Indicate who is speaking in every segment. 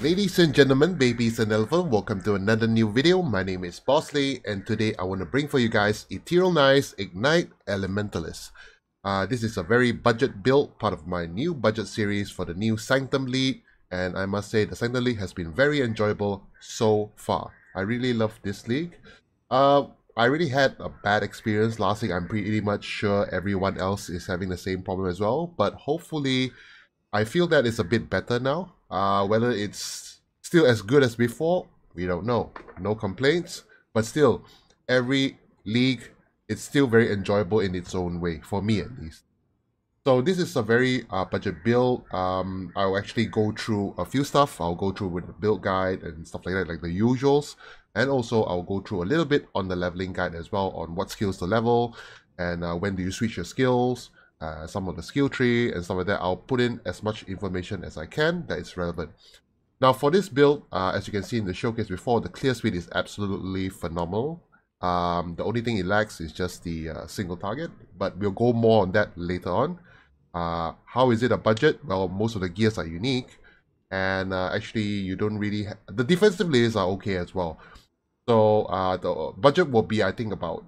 Speaker 1: Ladies and gentlemen, babies and elephant, welcome to another new video. My name is Baus Lee and today I want to bring for you guys Ethereal Knives Ignite Elementalist. Uh, this is a very budget build, part of my new budget series for the new Sanctum League and I must say the Sanctum League has been very enjoyable so far. I really love this league. Uh, I really had a bad experience last week. I'm pretty much sure everyone else is having the same problem as well, but hopefully I feel that it's a bit better now. Uh, whether it's still as good as before, we don't know. No complaints, but still, every league, it's still very enjoyable in its own way, for me at least. So this is a very uh, budget build. Um, I'll actually go through a few stuff. I'll go through with the build guide and stuff like that, like the usuals. And also I'll go through a little bit on the leveling guide as well, on what skills to level, and uh, when do you switch your skills, uh, some of the skill tree and stuff like that. I'll put in as much information as I can that is relevant. Now for this build, uh, as you can see in the showcase before, the clear speed is absolutely phenomenal. Um, the only thing it lacks is just the uh, single target, but we'll go more on that later on. Uh, how is it a budget? Well, most of the gears are unique, and uh, actually you don't really... the defensive layers are okay as well. So uh, the budget will be, I think, about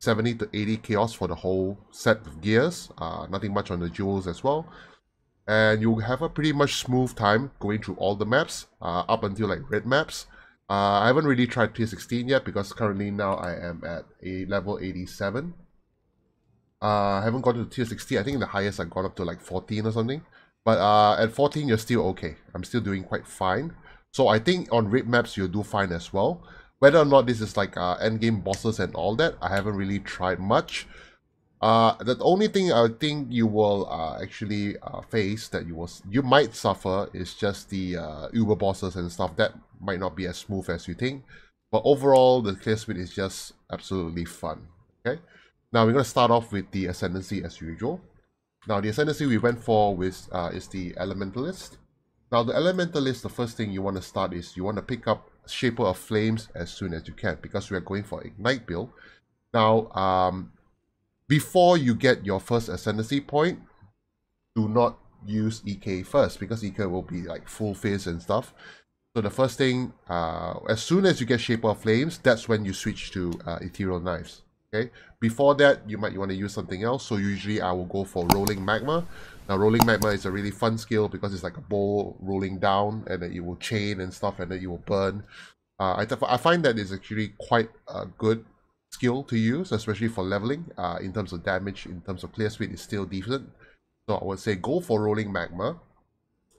Speaker 1: 70 to 80 chaos for the whole set of gears. Uh, nothing much on the jewels as well. And you have a pretty much smooth time going through all the maps uh, up until like red maps. Uh, I haven't really tried tier 16 yet because currently now I am at a level 87. Uh, I haven't got to tier 16. I think the highest I got up to like 14 or something. But uh, at 14, you're still okay. I'm still doing quite fine. So I think on red maps, you'll do fine as well. Whether or not this is like uh, endgame bosses and all that, I haven't really tried much. Uh, the only thing I think you will uh, actually uh, face that you will you might suffer is just the uh, Uber bosses and stuff that might not be as smooth as you think. But overall, the clear speed is just absolutely fun. Okay, now we're gonna start off with the ascendancy as usual. Now the ascendancy we went for with uh, is the elementalist. Now the elementalist, the first thing you want to start is you want to pick up Shaper of Flames as soon as you can because we are going for Ignite build. Now, um, before you get your first Ascendancy point, do not use EK first because EK will be like full phase and stuff. So the first thing, uh, as soon as you get Shaper of Flames, that's when you switch to uh, Ethereal Knives. Okay. Before that, you might want to use something else. So usually I will go for Rolling Magma. Now, Rolling Magma is a really fun skill because it's like a bowl rolling down and then it will chain and stuff and then you will burn. Uh, I, I find that is actually quite a good skill to use, especially for leveling. Uh, in terms of damage, in terms of clear speed, is still decent. So I would say go for Rolling Magma.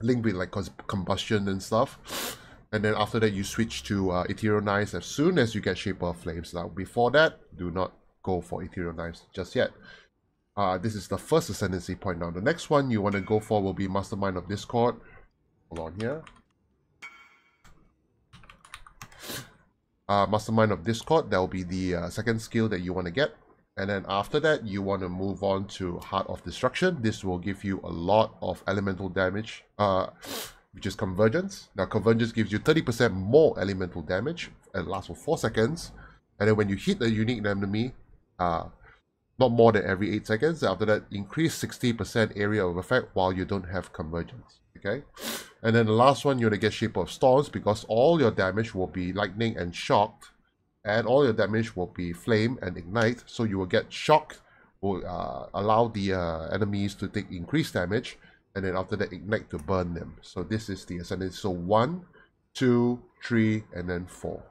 Speaker 1: Link with like combustion and stuff. And then after that, you switch to uh, Ethereal Knives as soon as you get Shaper of Flames. Now, before that, do not go for Ethereal Knives just yet. Uh, this is the first ascendancy point now. The next one you want to go for will be Mastermind of Discord. Hold on here. Uh, Mastermind of Discord, that will be the uh, second skill that you want to get. And then after that, you want to move on to Heart of Destruction. This will give you a lot of elemental damage, uh, which is Convergence. Now, Convergence gives you 30% more elemental damage and lasts for 4 seconds. And then when you hit a unique enemy, uh, not more than every 8 seconds. After that, increase 60% area of effect while you don't have convergence. Okay? And then the last one, you're going to get Shaper of Storms because all your damage will be lightning and shocked. And all your damage will be flame and ignite. So you will get shocked, will uh, allow the uh, enemies to take increased damage. And then after that, ignite to burn them. So this is the ascendancy. So one, two, three, and then four.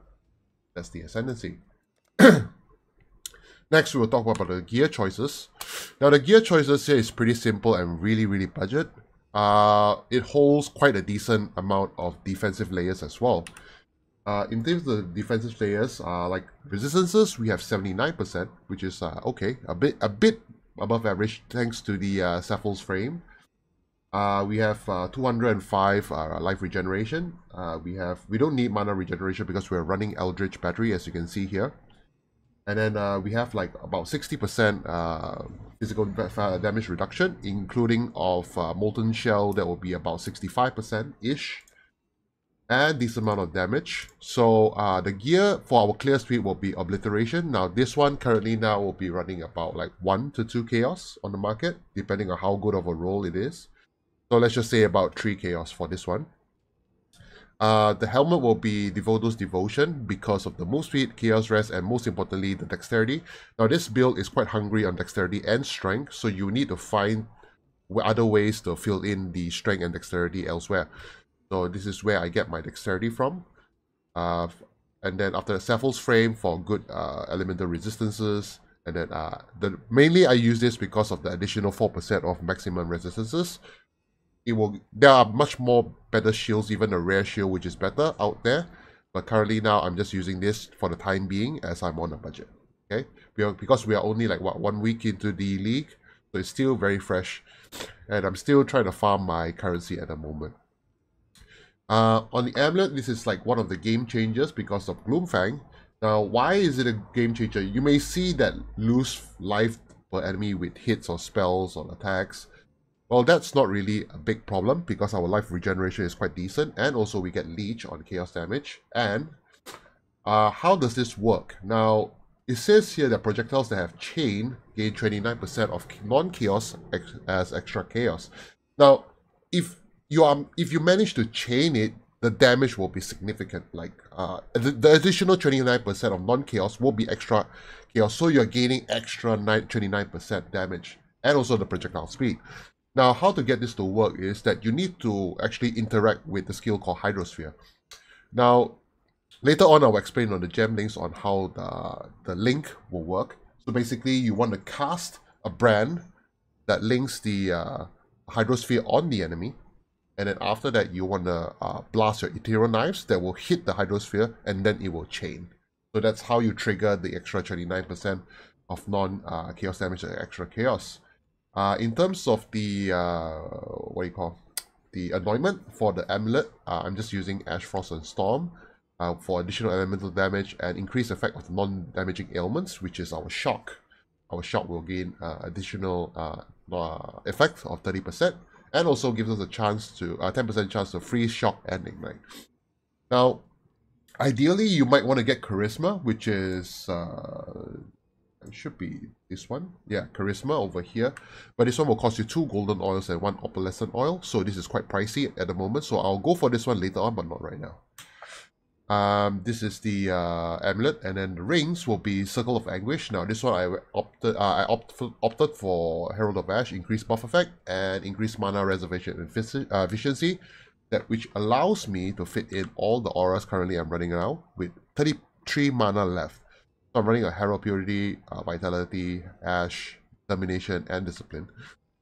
Speaker 1: That's the ascendancy. Next, we will talk about the gear choices. Now, the gear choices here is pretty simple and really, really budget. Uh, it holds quite a decent amount of defensive layers as well. Uh, in terms of the defensive layers, uh, like resistances, we have 79%, which is uh, okay, a bit a bit above average thanks to the uh, Saffell's frame. Uh, we have uh, 205 uh, life regeneration. Uh, we have we don't need mana regeneration because we're running Eldritch battery, as you can see here. And then uh, we have like about 60% uh, physical damage reduction, including of uh, Molten Shell, that will be about 65%-ish. And this amount of damage. So uh, the gear for our clear speed will be Obliteration. Now this one currently now will be running about like 1 to 2 Chaos on the market, depending on how good of a roll it is. So let's just say about 3 Chaos for this one. Uh, the helmet will be Devoto's Devotion because of the move speed, Chaos Rest, and most importantly, the dexterity. Now, this build is quite hungry on dexterity and strength, so you need to find other ways to fill in the strength and dexterity elsewhere. So this is where I get my dexterity from. Uh, and then after the Saffell's Frame for good uh, elemental resistances. And then uh, the mainly I use this because of the additional 4% of maximum resistances it will there are much more better shields, even a rare shield which is better out there. But currently now I'm just using this for the time being as I'm on a budget. Okay, we are, because we are only like what one week into the league, so it's still very fresh, and I'm still trying to farm my currency at the moment. Uh, on the amulet, this is like one of the game changers because of Gloomfang. Now, why is it a game changer? You may see that lose life per enemy with hits or spells or attacks. Well, that's not really a big problem because our life regeneration is quite decent and also we get leech on chaos damage. And uh, how does this work? Now, it says here that projectiles that have chain gain 29% of non-chaos ex as extra chaos. Now, if you are if you manage to chain it, the damage will be significant. Like uh, the, the additional 29% of non-chaos will be extra chaos, so you're gaining extra 29% damage and also the projectile speed. Now, how to get this to work is that you need to actually interact with the skill called Hydrosphere. Now, later on, I'll explain on the gem links on how the, the link will work. So basically, you want to cast a brand that links the uh, Hydrosphere on the enemy. And then after that, you want to uh, blast your Ethereal Knives that will hit the Hydrosphere and then it will chain. So that's how you trigger the extra 29% of non-chaos uh, damage and extra chaos. Uh, in terms of the, uh, what do you call, the anointment for the amulet, uh, I'm just using Ash, Frost, and Storm uh, for additional elemental damage and increased effect of non-damaging ailments, which is our shock. Our shock will gain uh, additional uh, uh, effect of 30% and also gives us a chance to, 10% uh, chance to freeze, shock, and ignite. Now, ideally, you might want to get Charisma, which is it should be this one. Yeah, Charisma over here. But this one will cost you two golden oils and one opalescent oil. So this is quite pricey at the moment. So I'll go for this one later on, but not right now. Um, this is the uh, amulet, and then the rings will be Circle of Anguish. Now this one I opted, uh, I opt for, opted for Herald of Ash, increased buff effect, and increased mana reservation uh, efficiency, that which allows me to fit in all the auras currently I'm running now with 33 mana left. So I'm running a Herald Purity, uh, Vitality, Ash, Domination, and Discipline.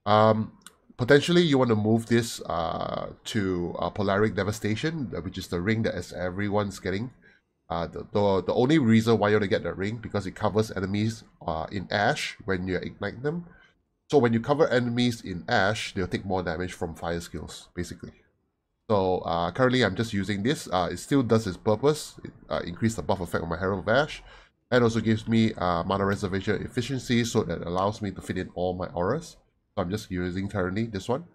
Speaker 1: Um, potentially, you want to move this uh, to uh, Polaric Devastation, which is the ring that is everyone's getting. Uh, the, the, the only reason why you want to get that ring because it covers enemies uh, in Ash when you ignite them. So when you cover enemies in Ash, they'll take more damage from fire skills, basically. So uh, currently I'm just using this. Uh, it still does its purpose. It uh, increase the buff effect on my Herald of Ash and also gives me uh, mana reservation efficiency so that allows me to fit in all my auras. So I'm just using currently this one.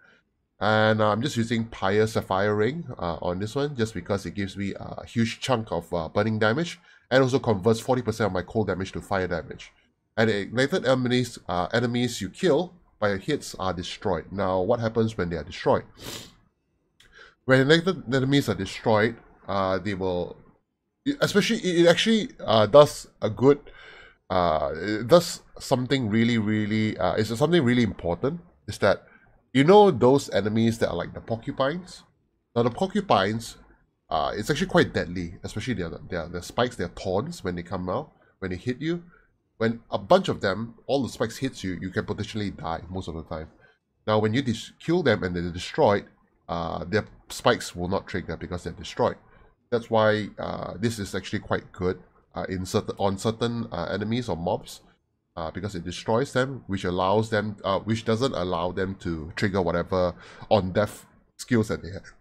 Speaker 1: And uh, I'm just using Pyre Sapphire Ring uh, on this one just because it gives me a huge chunk of uh, burning damage and also converts 40% of my cold damage to fire damage. And the ignited enemies, uh, enemies you kill by hits are destroyed. Now, what happens when they are destroyed? When ignited enemies are destroyed, uh, they will especially it actually uh, does a good uh, it does something really really uh, it's something really important is that you know those enemies that are like the porcupines? Now the porcupines uh, it's actually quite deadly especially their, their, their spikes their thorns when they come out when they hit you. When a bunch of them all the spikes hits you you can potentially die most of the time. Now when you kill them and they're destroyed uh, their spikes will not trigger because they're destroyed that's why uh, this is actually quite good uh, in certain on certain uh, enemies or mobs uh, because it destroys them, which allows them, uh, which doesn't allow them to trigger whatever on death skills that they have.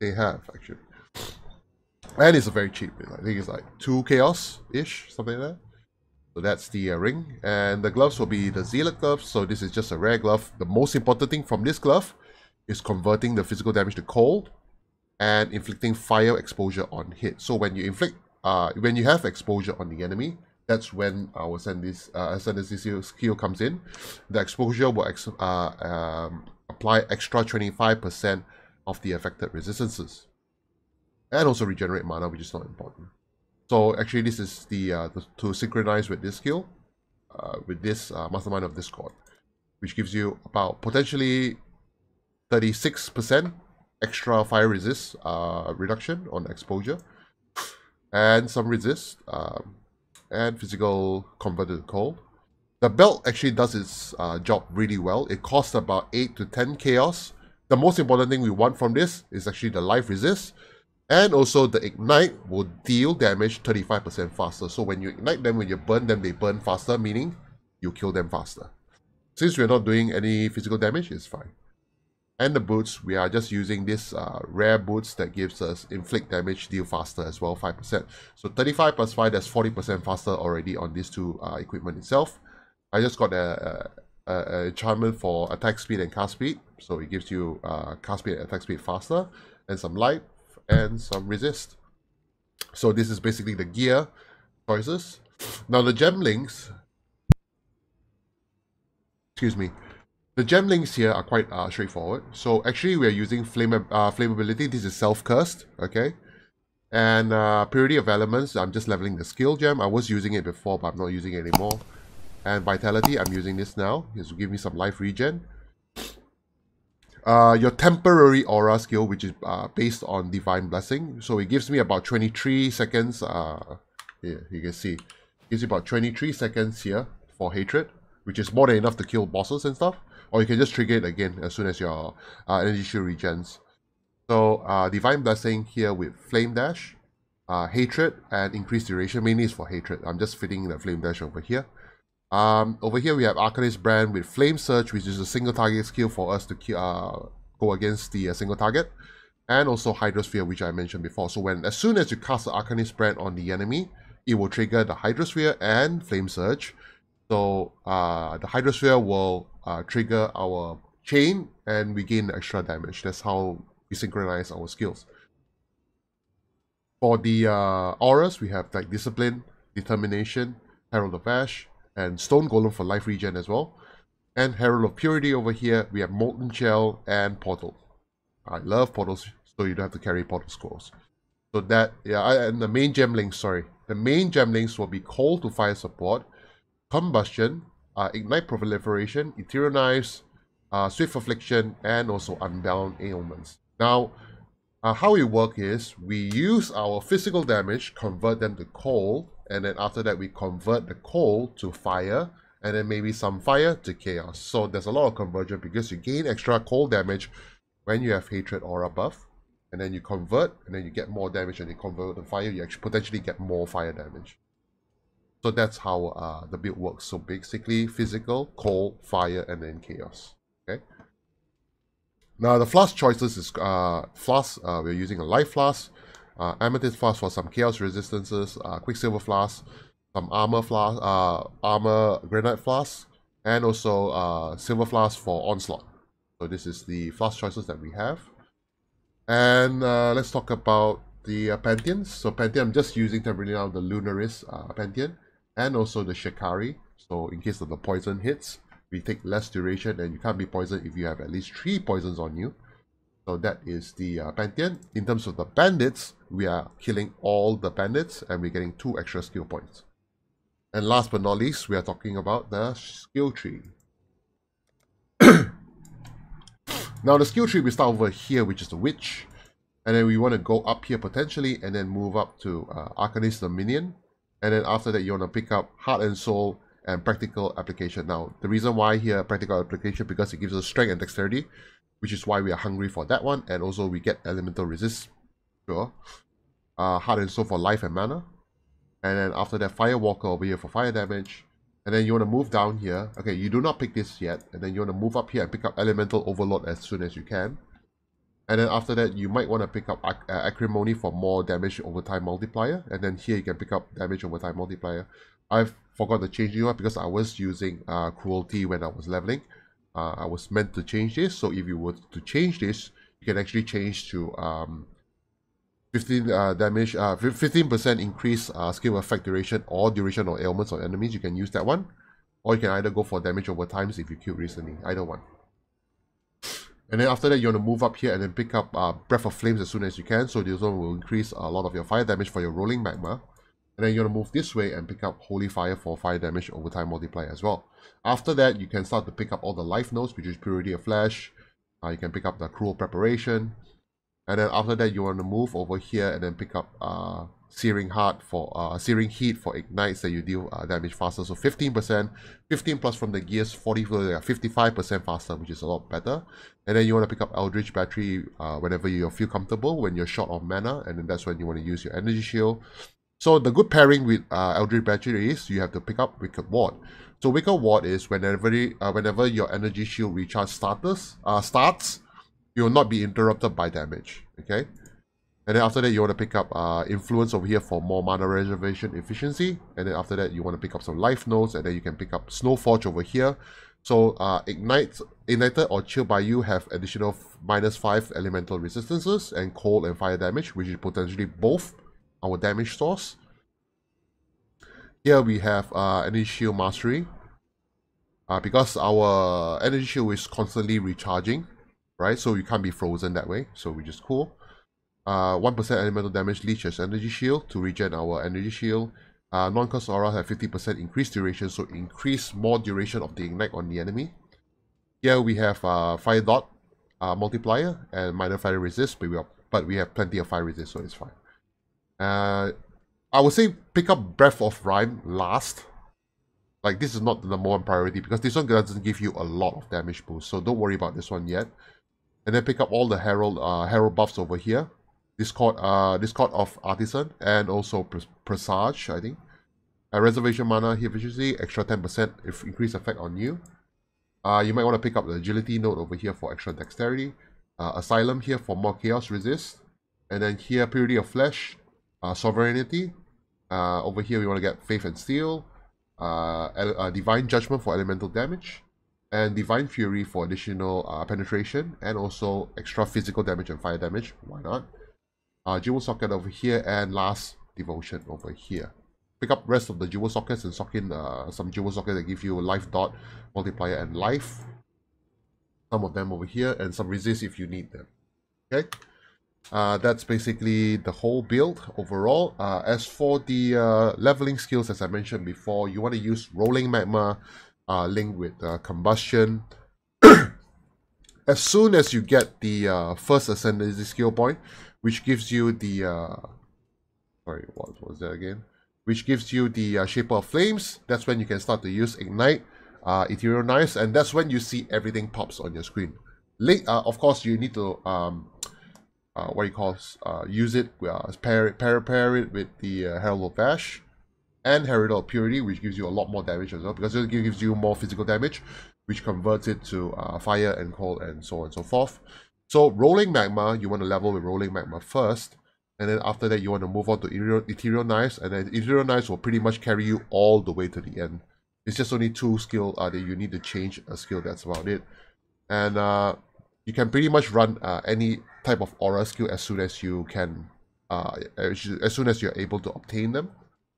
Speaker 1: They have actually, and it's a very cheap. I think it's like two chaos ish, something like that. So that's the uh, ring, and the gloves will be the zealot gloves. So this is just a rare glove. The most important thing from this glove is converting the physical damage to cold and inflicting fire exposure on hit. So when you inflict, uh, when you have exposure on the enemy, that's when our Ascendancy, uh, Ascendancy skill comes in. The exposure will ex uh, um, apply extra 25% of the affected resistances. and also regenerate mana, which is not important. So actually, this is the, uh, the to synchronize with this skill, uh, with this uh, Mastermind of Discord, which gives you about potentially 36% extra fire resist uh, reduction on exposure, and some resist, um, and physical converted cold. The belt actually does its uh, job really well. It costs about 8 to 10 chaos. The most important thing we want from this is actually the life resist. And also the ignite will deal damage 35% faster. So when you ignite them, when you burn them, they burn faster, meaning you kill them faster. Since we're not doing any physical damage, it's fine. And the boots, we are just using this uh, rare boots that gives us inflict damage deal faster as well, 5%. So 35 plus 5, that's 40% faster already on these two uh, equipment itself. I just got a, a, a, enchantment for attack speed and cast speed. So it gives you uh, cast speed and attack speed faster, and some light and some resist. So this is basically the gear choices. Now the gem links, excuse me, the gem links here are quite uh, straightforward. So actually we are using flame uh, flammability. This is self-cursed, okay? And uh, purity of elements, I'm just leveling the skill gem. I was using it before, but I'm not using it anymore. And Vitality, I'm using this now. This will give me some life regen. Uh, your temporary aura skill, which is uh, based on Divine Blessing. So it gives me about 23 seconds. Uh, here, you can see. It gives you about 23 seconds here for Hatred, which is more than enough to kill bosses and stuff. Or you can just trigger it again as soon as your uh, energy shield regens. So uh, Divine Blessing here with Flame Dash, uh, Hatred, and Increased Duration. Mainly is for Hatred. I'm just fitting the Flame Dash over here. Um, over here we have Arcanist Brand with Flame Surge, which is a single target skill for us to uh, go against the uh, single target. And also Hydrosphere, which I mentioned before. So when as soon as you cast the Arcanist Brand on the enemy, it will trigger the Hydrosphere and Flame Surge. So uh, the Hydrosphere will uh, trigger our chain and we gain extra damage. That's how we synchronize our skills. For the uh, auras, we have like Discipline, Determination, Herald of Ash, and Stone Golem for life regen as well. And Herald of Purity over here, we have Molten Shell and Portal. I love portals, so you don't have to carry portal scrolls. So that, yeah, and the main gem links, sorry. The main gem links will be Cold to Fire Support, Combustion, uh, Ignite Proliferation, Ethereal Knives, uh, Swift Affliction, and also Unbound Ailments. Now, uh, how it work is we use our physical damage, convert them to coal, and then after that we convert the coal to fire, and then maybe some fire to chaos. So there's a lot of conversion because you gain extra coal damage when you have hatred aura buff, and then you convert, and then you get more damage, and you convert the fire, you actually potentially get more fire damage. So that's how uh, the build works. So basically, physical, cold, fire, and then chaos. Okay. Now the flask choices is uh, flask. Uh, we're using a light flask, uh, amethyst flask for some chaos resistances, uh, quicksilver flask, some armor flask, uh, armor granite flask, and also uh, silver flask for onslaught. So this is the flask choices that we have. And uh, let's talk about the uh, Pantheons. So Pantheon, I'm just using temporarily now the Lunaris uh, Pantheon, and also the Shakari. So in case of the poison hits, we take less duration and you can't be poisoned if you have at least three poisons on you. So that is the uh, Pantheon. In terms of the bandits, we are killing all the bandits and we're getting two extra skill points. And last but not least, we are talking about the skill tree. now the skill tree, we start over here, which is the Witch. And then we want to go up here potentially and then move up to uh, Arcanist Dominion. And then after that, you want to pick up Heart and Soul and practical application. Now, the reason why here practical application because it gives us strength and dexterity, which is why we are hungry for that one, and also we get elemental resist. Sure. Uh, heart and soul for life and mana. And then after that, Firewalker over here for fire damage. And then you want to move down here. Okay, you do not pick this yet. And then you want to move up here and pick up Elemental Overload as soon as you can. And then after that, you might want to pick up ac uh, Acrimony for more damage over time multiplier. And then here you can pick up damage over time multiplier. I forgot to change it because I was using uh, cruelty when I was leveling. Uh, I was meant to change this, so if you were to change this, you can actually change to um, 15 uh, damage, 15% uh, increase uh, skill effect duration or duration or ailments on enemies. You can use that one, or you can either go for damage over times if you killed recently. Either one. And then after that, you want to move up here and then pick up uh, Breath of Flames as soon as you can. So this one will increase a lot of your fire damage for your rolling magma. And then you want to move this way and pick up Holy Fire for fire damage over time multiplier as well. After that, you can start to pick up all the life nodes, which is Purity of Flesh. Uh, you can pick up the Cruel Preparation. And then after that, you want to move over here and then pick up uh, Searing Heart for uh, Searing Heat for ignites that you deal uh, damage faster. So 15%, 15 plus from the gears, 40, 55% faster, which is a lot better. And then you want to pick up Eldritch Battery uh, whenever you feel comfortable, when you're short of mana, and then that's when you want to use your Energy Shield. So the good pairing with uh, Eldritch Battery is you have to pick up Wicked Ward. So Wicked Ward is whenever uh, whenever your Energy Shield recharge starters, uh, starts, you will not be interrupted by damage. Okay. And then after that, you want to pick up uh, Influence over here for more mana reservation efficiency. And then after that, you want to pick up some Life Nodes. And then you can pick up Snowforge over here. So uh, Ignite, Ignited or Chill by You have additional minus 5 elemental resistances and cold and fire damage, which is potentially both our damage source. Here we have uh, Energy Shield Mastery. Uh, because our Energy Shield is constantly recharging, right? So you can't be frozen that way, so which is cool. Uh, 1% elemental damage leeches energy shield to regen our energy shield. Uh, Non-cost aura have 50% increased duration, so increase more duration of the ignite on the enemy. Here we have uh, fire dot uh, multiplier and minor fire resist, but we, are, but we have plenty of fire resist, so it's fine. Uh, I would say pick up Breath of Rime last. Like this is not the number one priority because this one doesn't give you a lot of damage boost, so don't worry about this one yet. And then pick up all the Herald uh, Herald buffs over here. Discord, uh, Discord of Artisan, and also Presage, I think. A reservation mana here efficiency, extra 10% if increase effect on you. Uh, you might want to pick up the agility node over here for extra dexterity. Uh, Asylum here for more chaos resist. And then here, Purity of Flesh, uh, Sovereignty. Uh, over here, we want to get Faith and Steel. Uh, uh, Divine Judgment for elemental damage. And Divine Fury for additional uh, penetration. And also extra physical damage and fire damage. Why not? Uh, jewel socket over here, and last devotion over here. Pick up rest of the jewel sockets and sock in uh, some jewel sockets that give you life dot, multiplier, and life. Some of them over here, and some resist if you need them. Okay, uh, that's basically the whole build overall. Uh, as for the uh, leveling skills, as I mentioned before, you want to use Rolling Magma uh, linked with uh, Combustion. as soon as you get the uh, first Ascendancy skill point, which gives you the uh, sorry what was that again? Which gives you the uh, of flames. That's when you can start to use ignite uh, ethereal knives and that's when you see everything pops on your screen. Late uh, of course you need to um, uh, what you call uh, use it uh, pair, it pair pair it with the uh, herald of ash and herald of purity which gives you a lot more damage as well because it gives you more physical damage which converts it to uh, fire and cold and so on and so forth so rolling magma, you want to level with rolling magma first. And then after that, you want to move on to ethereal, knives. And then ethereal knives will pretty much carry you all the way to the end. It's just only two skill uh, that you need to change a skill. That's about it. And uh, you can pretty much run uh, any type of aura skill as soon as you can, uh, as soon as you're able to obtain them,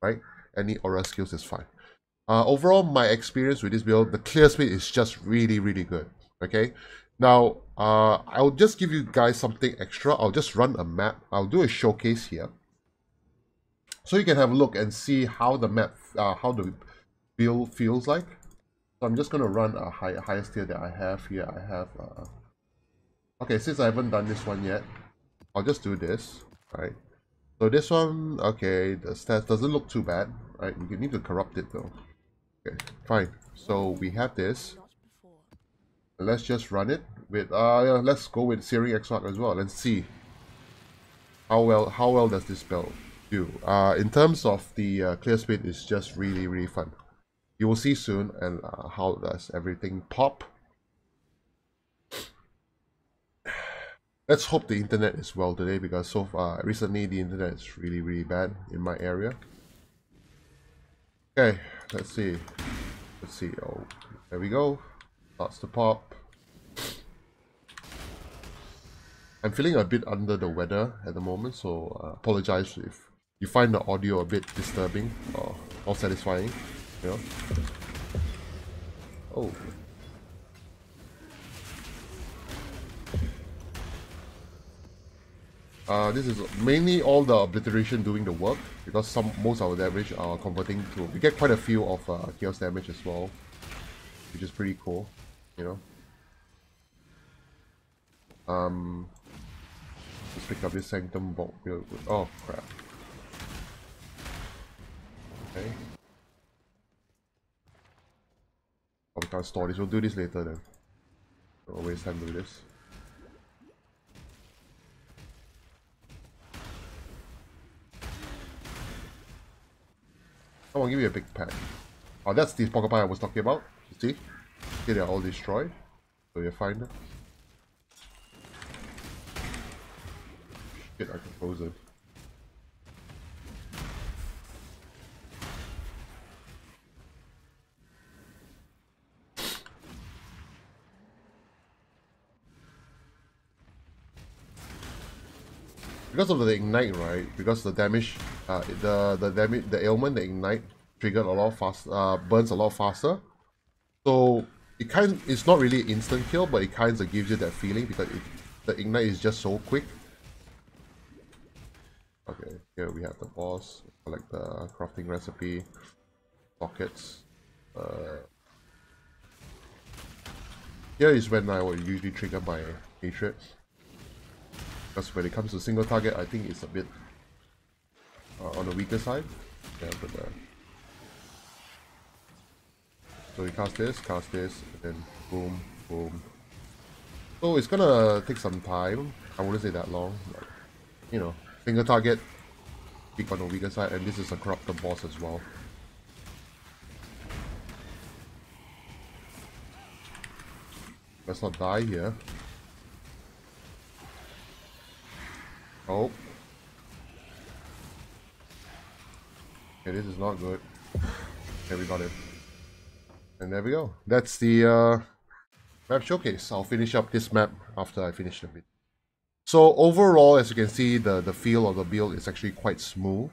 Speaker 1: right? Any aura skills is fine. Uh, overall, my experience with this build, the clear speed is just really, really good. Okay, now, uh, I'll just give you guys something extra. I'll just run a map. I'll do a showcase here. So you can have a look and see how the map, uh, how the build feels like. So I'm just going to run a high, highest tier that I have here. I have, uh... okay, since I haven't done this one yet, I'll just do this, right? So this one, okay, the stats doesn't look too bad, right? You need to corrupt it though. Okay, fine. So we have this let's just run it with uh let's go with Searing Exarch as well. Let's see how well how well does this spell do. Uh, in terms of the uh, clear speed, it's just really really fun. You will see soon and uh, how does everything pop. Let's hope the internet is well today because so far recently the internet is really really bad in my area. Okay, let's see. Let's see. Oh, there we go. Starts to pop. I'm feeling a bit under the weather at the moment, so uh, apologize if you find the audio a bit disturbing or not satisfying. You know? Oh. Uh, this is mainly all the obliteration doing the work because some most of our damage are converting to. We get quite a few of uh, chaos damage as well, which is pretty cool, you know. Um, let's pick up this sanctum bolt. Oh crap. Okay. Oh, we can't store this. We'll do this later then. Waste time doing this. On, give me a big pack. Oh, that's the pocket pie I was talking about. You see? See, they're all destroyed. So you're fine. Shit, I can close it. because of the ignite, right? Because the damage, uh, the the damage, the ailment, the ignite triggered a lot fast, uh, burns a lot faster. So it kind, it's not really instant kill, but it kind of gives you that feeling because it, the ignite is just so quick. Okay, here we have the boss. Collect the crafting recipe, pockets. Uh, here is when I will usually trigger my hatred. Because when it comes to single target, I think it's a bit uh, on the weaker side. Yeah, but uh, so we cast this, cast this, and then boom, boom. So it's gonna take some time. I wouldn't say that long. But, you know, single target, pick on the weaker side, and this is a corrupted boss as well. Let's not die here. Oh. Okay, this is not good. Okay, we got it. And there we go. That's the uh, map showcase. I'll finish up this map after I finish the video. So overall, as you can see, the, the feel of the build is actually quite smooth.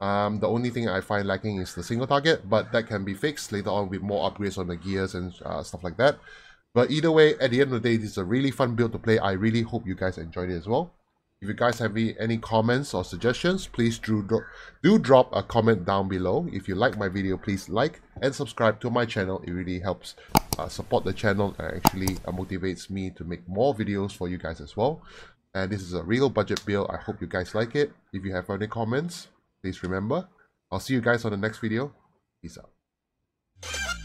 Speaker 1: Um, the only thing I find lacking is the single target, but that can be fixed later on with more upgrades on the gears and uh, stuff like that. But either way, at the end of the day, this is a really fun build to play. I really hope you guys enjoyed it as well. If you guys have any comments or suggestions, please do, do drop a comment down below. If you like my video, please like and subscribe to my channel. It really helps uh, support the channel and actually uh, motivates me to make more videos for you guys as well. And this is a real budget build. I hope you guys like it. If you have any comments, please remember. I'll see you guys on the next video. Peace out.